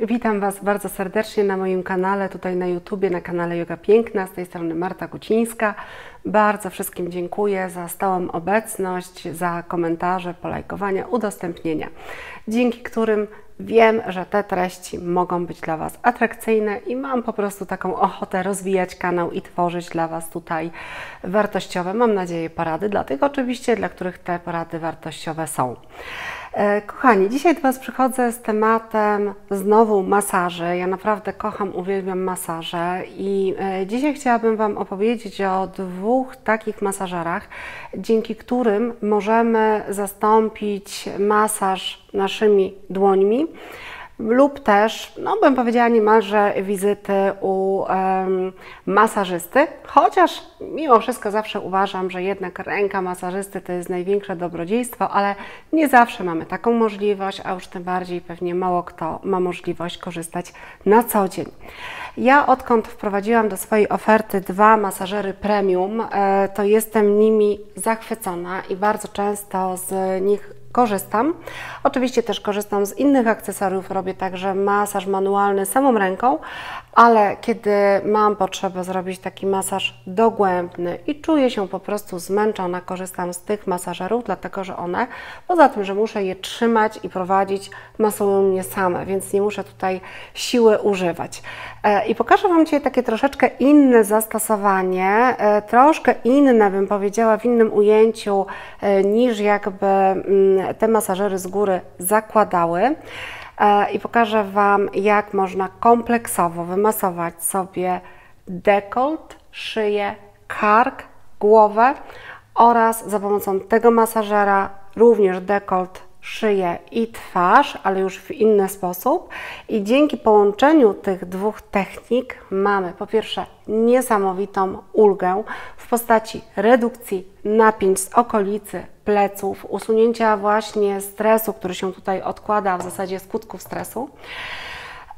Witam Was bardzo serdecznie na moim kanale, tutaj na YouTubie, na kanale Yoga Piękna. Z tej strony Marta Gucińska. Bardzo wszystkim dziękuję za stałą obecność, za komentarze, polajkowania, udostępnienia, dzięki którym wiem, że te treści mogą być dla Was atrakcyjne i mam po prostu taką ochotę rozwijać kanał i tworzyć dla Was tutaj wartościowe, mam nadzieję, porady, dla tych oczywiście, dla których te porady wartościowe są. E, kochani, dzisiaj do Was przychodzę z tematem znowu masaży. Ja naprawdę kocham, uwielbiam masaże i e, dzisiaj chciałabym Wam opowiedzieć o dwóch takich masażerach, dzięki którym możemy zastąpić masaż naszymi dłońmi lub też, no bym powiedziała niemalże wizyty u um, masażysty, chociaż mimo wszystko zawsze uważam, że jednak ręka masażysty to jest największe dobrodziejstwo, ale nie zawsze mamy taką możliwość, a już tym bardziej pewnie mało kto ma możliwość korzystać na co dzień. Ja odkąd wprowadziłam do swojej oferty dwa masażery premium, e, to jestem nimi zachwycona i bardzo często z nich korzystam. Oczywiście też korzystam z innych akcesoriów, robię także masaż manualny samą ręką, ale kiedy mam potrzebę zrobić taki masaż dogłębny i czuję się po prostu zmęczona, korzystam z tych masażerów, dlatego że one, poza tym, że muszę je trzymać i prowadzić, masują mnie same, więc nie muszę tutaj siły używać. E, I pokażę Wam dzisiaj takie troszeczkę inne zastosowanie, e, troszkę inne, bym powiedziała, w innym ujęciu e, niż jakby mm, te masażery z góry zakładały. E, i pokażę Wam, jak można kompleksowo wymasować sobie dekolt, szyję, kark, głowę oraz za pomocą tego masażera również dekolt, szyję i twarz, ale już w inny sposób. I dzięki połączeniu tych dwóch technik mamy po pierwsze niesamowitą ulgę w postaci redukcji napięć z okolicy pleców, usunięcia właśnie stresu, który się tutaj odkłada, w zasadzie skutków stresu.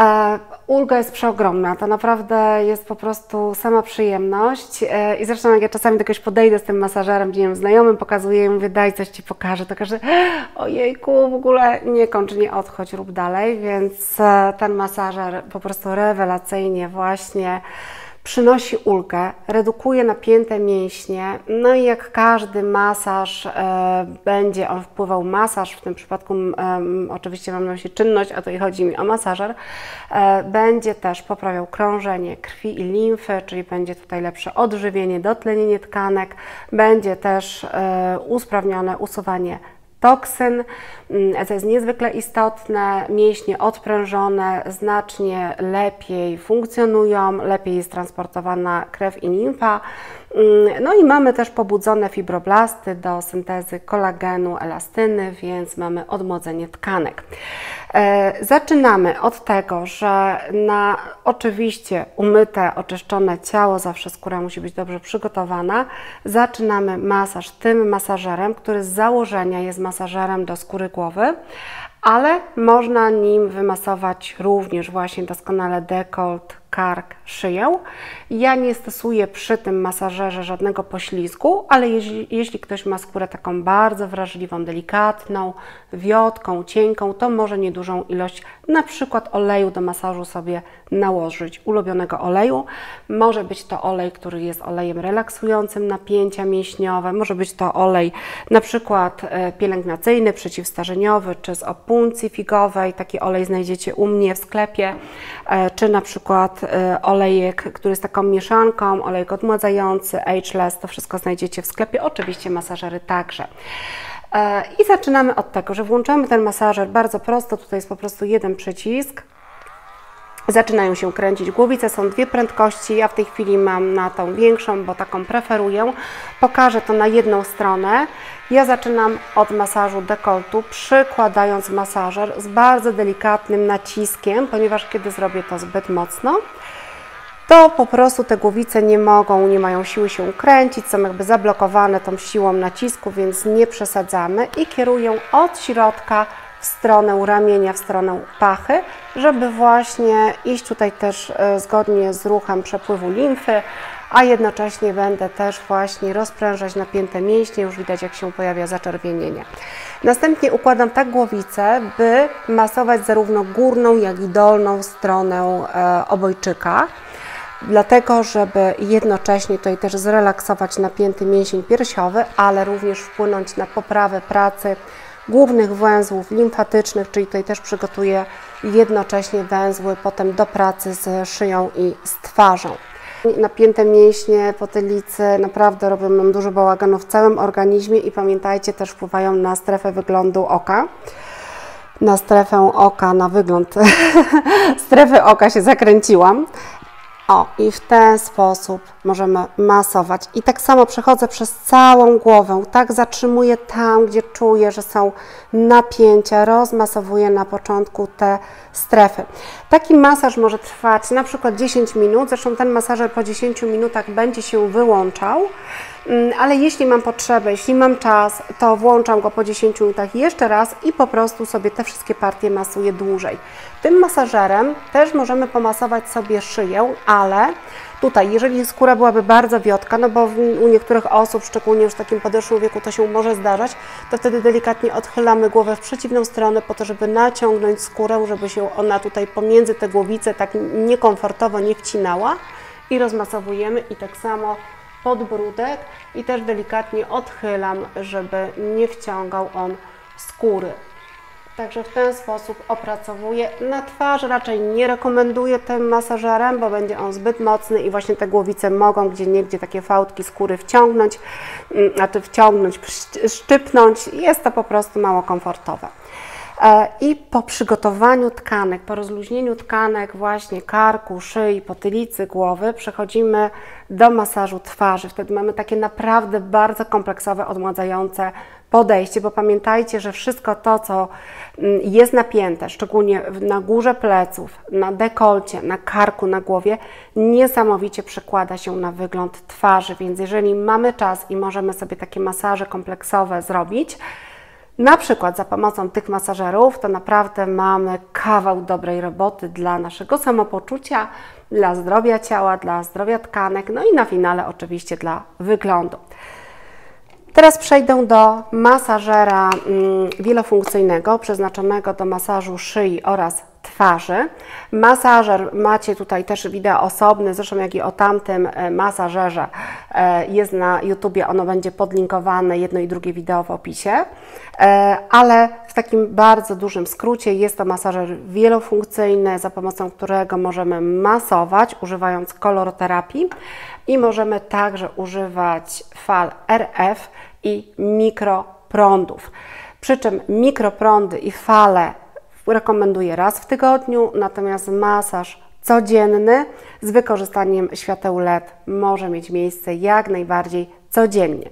E, ulga jest przeogromna, to naprawdę jest po prostu sama przyjemność. E, i zresztą jak ja czasami do kogoś podejdę z tym masażerem, gdzie nim znajomym pokazuję i mówię daj coś Ci pokażę, to każe ojejku w ogóle nie kończ, nie odchodź, rób dalej, więc e, ten masażer po prostu rewelacyjnie właśnie przynosi ulgę, redukuje napięte mięśnie, no i jak każdy masaż e, będzie on wpływał, masaż w tym przypadku e, oczywiście mam na myśli czynność, a tutaj chodzi mi o masażer, e, będzie też poprawiał krążenie krwi i limfy, czyli będzie tutaj lepsze odżywienie, dotlenienie tkanek, będzie też e, usprawnione usuwanie toksyn, mm, co jest niezwykle istotne. Mięśnie odprężone znacznie lepiej funkcjonują, lepiej jest transportowana krew i limfa. Mm, no i mamy też pobudzone fibroblasty do syntezy kolagenu, elastyny, więc mamy odmłodzenie tkanek. E, zaczynamy od tego, że na oczywiście umyte, oczyszczone ciało, zawsze skóra musi być dobrze przygotowana. Zaczynamy masaż tym masażerem, który z założenia jest masażerem do skóry głowy, ale można nim wymasować również właśnie doskonale dekolt, kark, szyję. Ja nie stosuję przy tym masażerze żadnego poślizgu, ale jeśli, jeśli ktoś ma skórę taką bardzo wrażliwą, delikatną, wiotką, cienką, to może niedużą ilość na przykład oleju do masażu sobie nałożyć, ulubionego oleju. Może być to olej, który jest olejem relaksującym napięcia mięśniowe, może być to olej na przykład e, pielęgnacyjny, przeciwstarzeniowy, czy z opuncji figowej. Taki olej znajdziecie u mnie w sklepie, e, czy na przykład olejek, który jest taką mieszanką, olejek odmładzający, ageless, to wszystko znajdziecie w sklepie, oczywiście masażery także. I zaczynamy od tego, że włączamy ten masażer bardzo prosto, tutaj jest po prostu jeden przycisk, zaczynają się kręcić. Głowice są dwie prędkości, ja w tej chwili mam na tą większą, bo taką preferuję. Pokażę to na jedną stronę. Ja zaczynam od masażu dekoltu, przykładając masażer z bardzo delikatnym naciskiem, ponieważ kiedy zrobię to zbyt mocno, to po prostu te głowice nie mogą, nie mają siły się kręcić, są jakby zablokowane tą siłą nacisku, więc nie przesadzamy i kieruję od środka w stronę ramienia, w stronę pachy, żeby właśnie iść tutaj też e, zgodnie z ruchem przepływu limfy, a jednocześnie będę też właśnie rozprężać napięte mięśnie, już widać jak się pojawia zaczerwienienie. Następnie układam tak głowicę, by masować zarówno górną, jak i dolną stronę e, obojczyka dlatego żeby jednocześnie tutaj też zrelaksować napięty mięsień piersiowy, ale również wpłynąć na poprawę pracy głównych węzłów limfatycznych, czyli tutaj też przygotuję jednocześnie węzły potem do pracy z szyją i z twarzą. Napięte mięśnie, potylicy naprawdę robią nam dużo bałaganu w całym organizmie i pamiętajcie, też wpływają na strefę wyglądu oka. Na strefę oka, na wygląd strefy oka się zakręciłam. O, i w ten sposób możemy masować. I tak samo przechodzę przez całą głowę, tak zatrzymuję tam, gdzie czuję, że są napięcia, rozmasowuję na początku te strefy. Taki masaż może trwać na przykład 10 minut, zresztą ten masażer po 10 minutach będzie się wyłączał. Mm, ale jeśli mam potrzebę, jeśli mam czas, to włączam go po 10 minutach jeszcze raz i po prostu sobie te wszystkie partie masuję dłużej. Tym masażerem też możemy pomasować sobie szyję, ale tutaj, jeżeli skóra byłaby bardzo wiotka, no bo u niektórych osób, szczególnie już w takim podeszłym wieku, to się może zdarzać, to wtedy delikatnie odchylamy głowę w przeciwną stronę po to, żeby naciągnąć skórę, żeby się ona tutaj pomiędzy te głowice tak niekomfortowo nie wcinała i rozmasowujemy i tak samo podbródek i też delikatnie odchylam, żeby nie wciągał on skóry. Także w ten sposób opracowuję. Na twarz raczej nie rekomenduję tym masażerem, bo będzie on zbyt mocny i właśnie te głowice mogą gdzie niegdzie takie fałdki skóry wciągnąć, znaczy wciągnąć, szczypnąć. Jest to po prostu mało komfortowe. E, I po przygotowaniu tkanek, po rozluźnieniu tkanek właśnie karku, szyi, potylicy, głowy, przechodzimy do masażu twarzy. Wtedy mamy takie naprawdę bardzo kompleksowe, odmładzające podejście, bo pamiętajcie, że wszystko to, co mm, jest napięte, szczególnie na górze pleców, na dekolcie, na karku, na głowie, niesamowicie przekłada się na wygląd twarzy. Więc jeżeli mamy czas i możemy sobie takie masaże kompleksowe zrobić, na przykład za pomocą tych masażerów to naprawdę mamy kawał dobrej roboty dla naszego samopoczucia, dla zdrowia ciała, dla zdrowia tkanek, no i na finale oczywiście dla wyglądu. Teraz przejdę do masażera mm, wielofunkcyjnego przeznaczonego do masażu szyi oraz twarzy. Masażer macie tutaj też wideo osobny, zresztą jak i o tamtym e, masażerze e, jest na YouTubie, ono będzie podlinkowane, jedno i drugie wideo w opisie, e, ale w takim bardzo dużym skrócie jest to masażer wielofunkcyjny, za pomocą którego możemy masować, używając koloroterapii i możemy także używać fal RF i mikroprądów. Przy czym mikroprądy i fale rekomenduję raz w tygodniu, natomiast masaż codzienny z wykorzystaniem świateł LED może mieć miejsce jak najbardziej codziennie.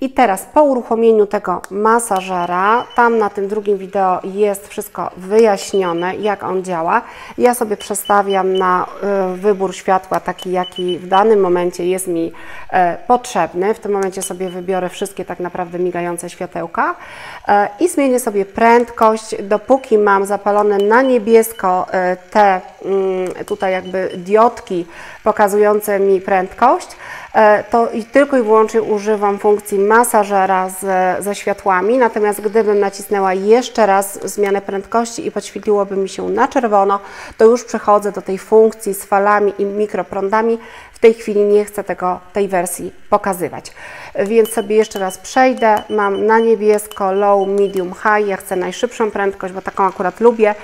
I teraz po uruchomieniu tego masażera, tam na tym drugim wideo jest wszystko wyjaśnione, jak on działa. Ja sobie przestawiam na y, wybór światła taki, jaki w danym momencie jest mi y, potrzebny. W tym momencie sobie wybiorę wszystkie tak naprawdę migające światełka y, i zmienię sobie prędkość, dopóki mam zapalone na niebiesko te mm, tutaj jakby diodki pokazujące mi prędkość, E, to i tylko i wyłącznie używam funkcji masażera z, ze światłami, natomiast gdybym nacisnęła jeszcze raz zmianę prędkości i podświetliłoby mi się na czerwono, to już przechodzę do tej funkcji z falami i mikroprądami. W tej chwili nie chcę tego, tej wersji pokazywać. Więc sobie jeszcze raz przejdę. Mam na niebiesko, low, medium, high. Ja chcę najszybszą prędkość, bo taką akurat lubię.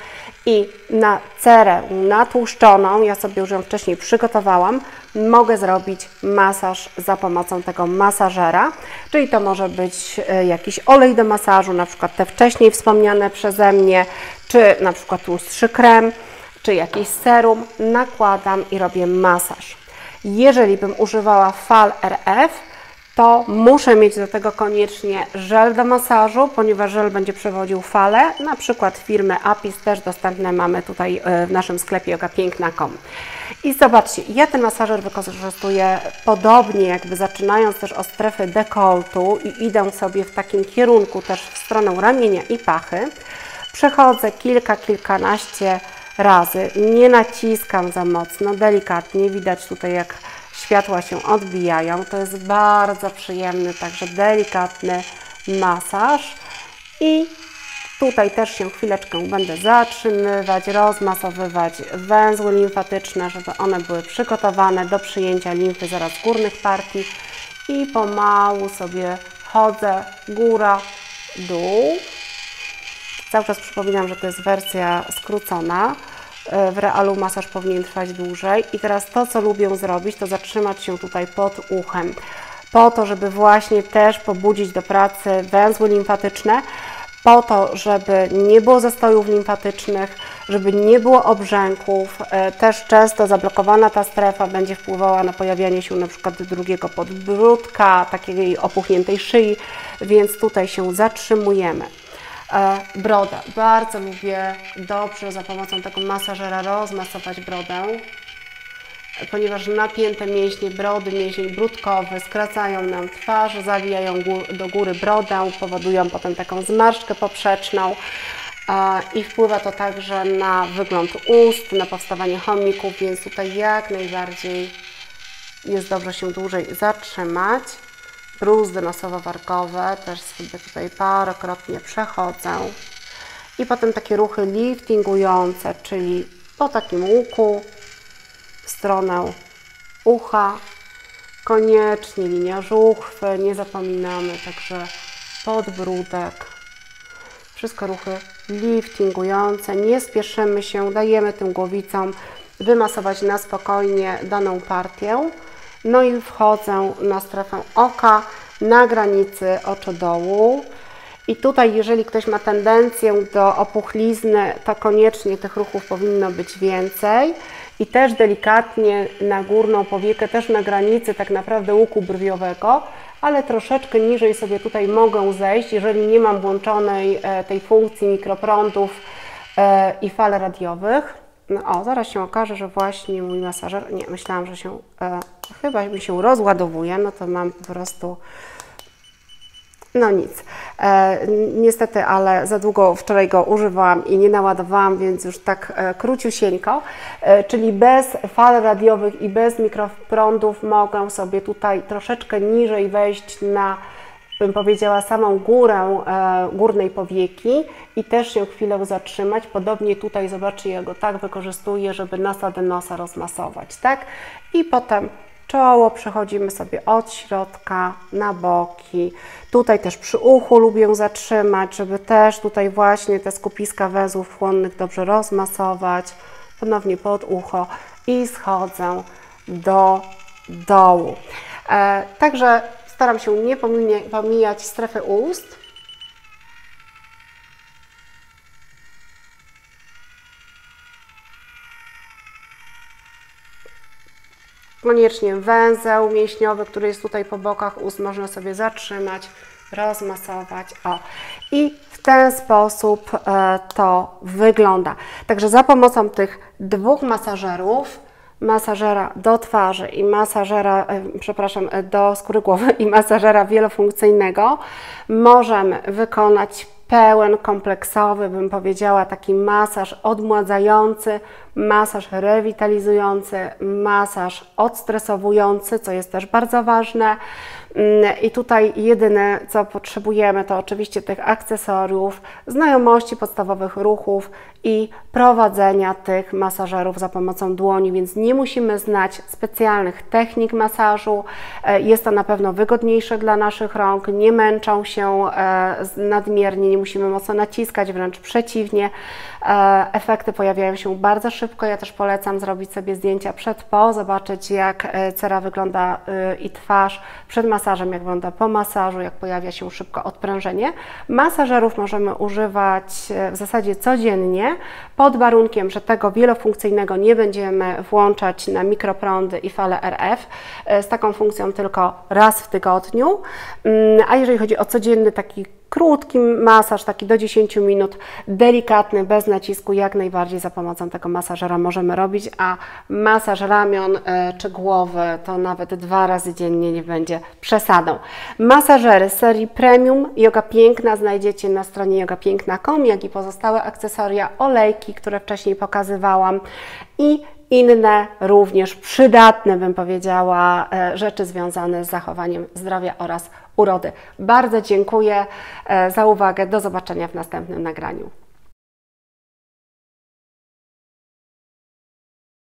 I na cerę natłuszczoną, ja sobie już ją wcześniej przygotowałam, mogę zrobić masaż za pomocą tego masażera, czyli to może być e, jakiś olej do masażu, na przykład te wcześniej wspomniane przeze mnie, czy na przykład tłustszy krem, czy jakiś serum, nakładam i robię masaż. Jeżeli bym używała fal RF, to muszę mieć do tego koniecznie żel do masażu, ponieważ żel będzie przewodził fale, na przykład firmy Apis też dostępne mamy tutaj e, w naszym sklepie yogapiękna.com. I zobaczcie, ja ten masażer wykorzystuję podobnie, jakby zaczynając też od strefy dekoltu i idę sobie w takim kierunku też w stronę ramienia i pachy. Przechodzę kilka, kilkanaście razy, nie naciskam za mocno, delikatnie, widać tutaj jak światła się odbijają. To jest bardzo przyjemny, także delikatny masaż i Tutaj też się chwileczkę będę zatrzymywać, rozmasowywać węzły limfatyczne, żeby one były przygotowane do przyjęcia limfy zaraz z górnych partii i pomału sobie chodzę góra, dół. Cały czas przypominam, że to jest wersja skrócona. E, w realu masaż powinien trwać dłużej. I teraz to, co lubię zrobić, to zatrzymać się tutaj pod uchem, po to, żeby właśnie też pobudzić do pracy węzły limfatyczne, po to, żeby nie było zastojów limfatycznych, żeby nie było obrzęków. E, też często zablokowana ta strefa będzie wpływała na pojawianie się przykład drugiego podbródka, takiej opuchniętej szyi, więc tutaj się zatrzymujemy. E, broda. Bardzo lubię dobrze za pomocą tego masażera rozmasować brodę ponieważ napięte mięśnie brody, mięsień brudkowy skracają nam twarz, zawijają do góry brodę, powodują potem taką zmarszczkę poprzeczną i wpływa to także na wygląd ust, na powstawanie chomików, więc tutaj jak najbardziej jest dobrze się dłużej zatrzymać. Bruzdy nosowo-warkowe też sobie tutaj parokrotnie przechodzę. I potem takie ruchy liftingujące, czyli po takim łuku w stronę ucha. Koniecznie linia żuchwy, nie zapominamy, także podbródek. Wszystko ruchy liftingujące, nie spieszymy się, dajemy tym głowicom wymasować na spokojnie daną partię. No i wchodzę na strefę oka, na granicy oczodołu. I tutaj, jeżeli ktoś ma tendencję do opuchlizny, to koniecznie tych ruchów powinno być więcej i też delikatnie na górną powiekę, też na granicy tak naprawdę łuku brwiowego, ale troszeczkę niżej sobie tutaj mogę zejść, jeżeli nie mam włączonej e, tej funkcji mikroprądów e, i fal radiowych. No o, zaraz się okaże, że właśnie mój masażer, nie, myślałam, że się, e, chyba mi się rozładowuje, no to mam po prostu no nic. E, niestety, ale za długo wczoraj go używałam i nie naładowałam, więc już tak e, króciusieńko. E, czyli bez fal radiowych i bez mikroprądów mogę sobie tutaj troszeczkę niżej wejść na bym powiedziała, samą górę e, górnej powieki i też się chwilę zatrzymać. Podobnie tutaj zobaczcie, ja go tak wykorzystuję, żeby nasadę nosa rozmasować, tak? I potem Czoło przechodzimy sobie od środka na boki. Tutaj też przy uchu lubię zatrzymać, żeby też tutaj właśnie te skupiska węzłów chłonnych dobrze rozmasować. Ponownie pod ucho i schodzę do dołu. E, także staram się nie pomijać strefy ust. Koniecznie węzeł mięśniowy, który jest tutaj po bokach ust, można sobie zatrzymać, rozmasować. O. I w ten sposób e, to wygląda. Także za pomocą tych dwóch masażerów, masażera do twarzy i masażera, e, przepraszam, e, do skóry głowy i masażera wielofunkcyjnego możemy wykonać pełen, kompleksowy, bym powiedziała, taki masaż odmładzający, masaż rewitalizujący, masaż odstresowujący, co jest też bardzo ważne. Mm, I tutaj jedyne, co potrzebujemy, to oczywiście tych akcesoriów, znajomości podstawowych ruchów i prowadzenia tych masażerów za pomocą dłoni, więc nie musimy znać specjalnych technik masażu. E, jest to na pewno wygodniejsze dla naszych rąk, nie męczą się e, nadmiernie, nie musimy mocno naciskać, wręcz przeciwnie. E, efekty pojawiają się bardzo szybko. Ja też polecam zrobić sobie zdjęcia przed po, zobaczyć jak cera wygląda i twarz przed masażem, jak wygląda po masażu, jak pojawia się szybko odprężenie. Masażerów możemy używać w zasadzie codziennie, pod warunkiem, że tego wielofunkcyjnego nie będziemy włączać na mikroprądy i fale RF, e, z taką funkcją tylko raz w tygodniu. Mm, a jeżeli chodzi o codzienny taki krótki masaż, taki do 10 minut, delikatny, bez nacisku, jak najbardziej za pomocą tego masażera możemy robić, a masaż ramion e, czy głowy to nawet dwa razy dziennie nie będzie przesadą. Masażery serii Premium Yoga Piękna znajdziecie na stronie yogapiękna.com, jak i pozostałe akcesoria, olejki, które wcześniej pokazywałam i inne, również przydatne, bym powiedziała, e, rzeczy związane z zachowaniem zdrowia oraz urody. Bardzo dziękuję e, za uwagę. Do zobaczenia w następnym nagraniu.